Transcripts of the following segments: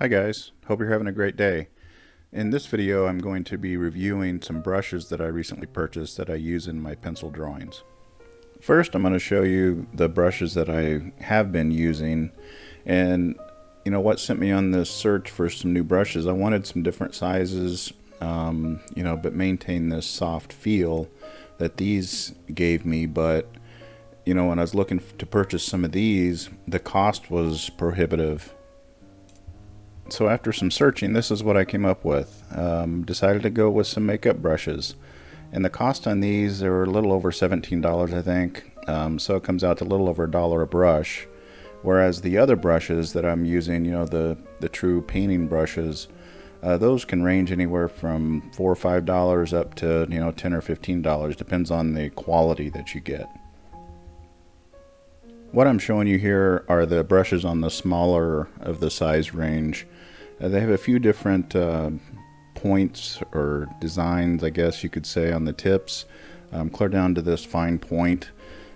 Hi guys, hope you're having a great day. In this video I'm going to be reviewing some brushes that I recently purchased that I use in my pencil drawings. First I'm going to show you the brushes that I have been using and you know what sent me on this search for some new brushes. I wanted some different sizes um, you know but maintain this soft feel that these gave me but you know when I was looking to purchase some of these the cost was prohibitive so after some searching, this is what I came up with. Um, decided to go with some makeup brushes. And the cost on these are a little over $17, I think. Um, so it comes out to a little over a dollar a brush. Whereas the other brushes that I'm using, you know, the, the true painting brushes, uh, those can range anywhere from four or five dollars up to you know ten or fifteen dollars depends on the quality that you get what I'm showing you here are the brushes on the smaller of the size range uh, they have a few different uh, points or designs, I guess you could say, on the tips, um, clear down to this fine point,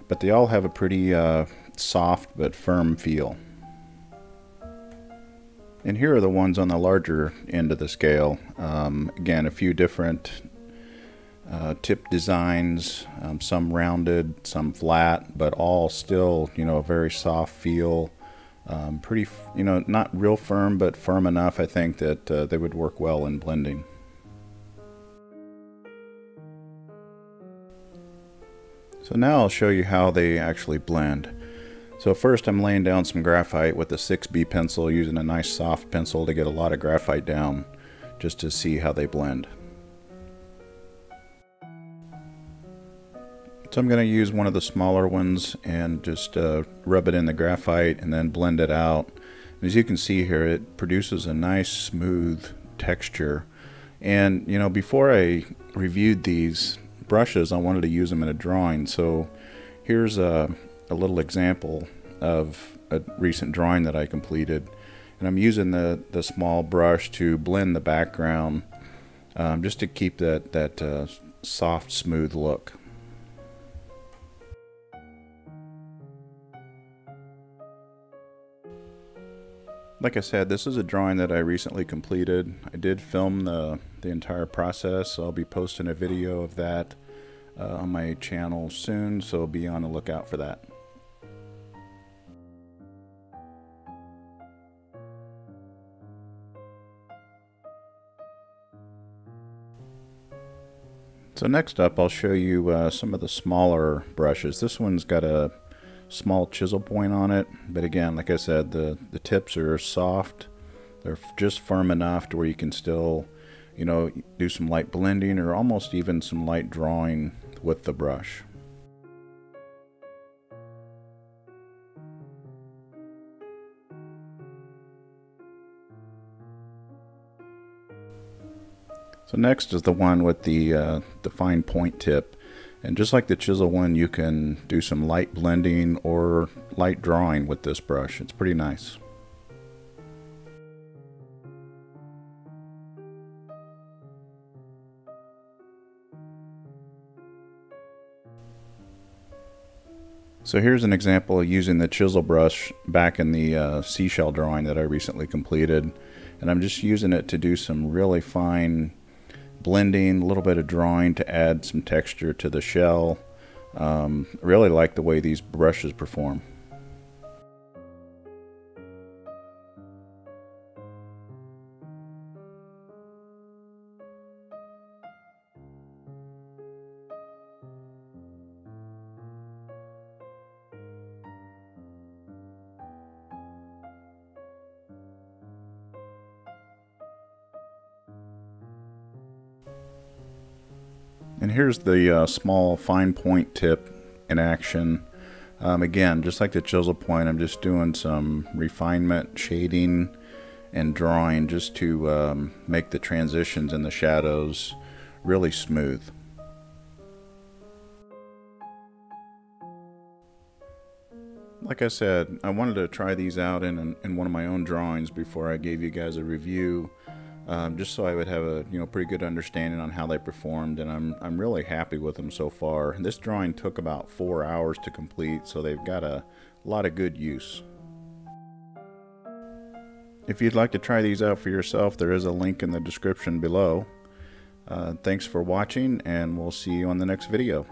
but they all have a pretty uh, soft but firm feel. And here are the ones on the larger end of the scale. Um, again, a few different uh, tip designs, um, some rounded, some flat, but all still, you know, a very soft feel um, pretty, you know, not real firm, but firm enough, I think, that uh, they would work well in blending. So now I'll show you how they actually blend. So first I'm laying down some graphite with a 6B pencil using a nice soft pencil to get a lot of graphite down just to see how they blend. So I'm going to use one of the smaller ones and just uh, rub it in the graphite and then blend it out. As you can see here, it produces a nice smooth texture. And you know, before I reviewed these brushes, I wanted to use them in a drawing. So here's a, a little example of a recent drawing that I completed. And I'm using the, the small brush to blend the background um, just to keep that, that uh, soft, smooth look. Like I said, this is a drawing that I recently completed. I did film the, the entire process, so I'll be posting a video of that uh, on my channel soon, so be on the lookout for that. So next up I'll show you uh, some of the smaller brushes. This one's got a small chisel point on it. But again, like I said, the, the tips are soft. They're just firm enough to where you can still, you know, do some light blending or almost even some light drawing with the brush. So next is the one with the, uh, the fine point tip. And just like the chisel one, you can do some light blending or light drawing with this brush. It's pretty nice. So here's an example of using the chisel brush back in the uh, seashell drawing that I recently completed. And I'm just using it to do some really fine blending, a little bit of drawing to add some texture to the shell. Um, really like the way these brushes perform. And here's the uh, small fine point tip in action. Um, again, just like the chisel point, I'm just doing some refinement, shading, and drawing just to um, make the transitions and the shadows really smooth. Like I said, I wanted to try these out in, in one of my own drawings before I gave you guys a review um, just so I would have a you know pretty good understanding on how they performed, and I'm I'm really happy with them so far. This drawing took about four hours to complete, so they've got a lot of good use. If you'd like to try these out for yourself, there is a link in the description below. Uh, thanks for watching, and we'll see you on the next video.